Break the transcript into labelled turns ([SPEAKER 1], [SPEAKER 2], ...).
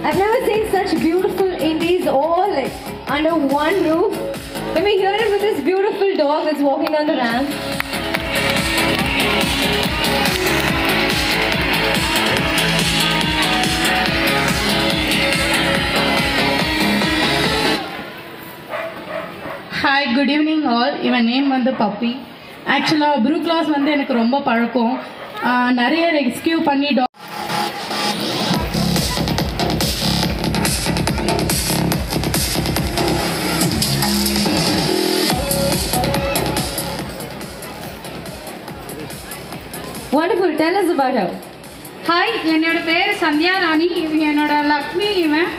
[SPEAKER 1] I've never seen such beautiful indies all like under one roof. Let me hear it with this beautiful dog that's walking down the ramp.
[SPEAKER 2] Hi good evening all இவன் name வந்து puppy ஆக்சுவலாக ப்ரூ class வந்து எனக்கு ரொம்ப பழக்கம் ஆஹ் நிறைய rescue பண்ணி
[SPEAKER 1] Wonderful tell us about her
[SPEAKER 3] hi என்னோட பேர் சந்தியா ராணி. இவன் என்னோட லக்ஷ்மி இவன்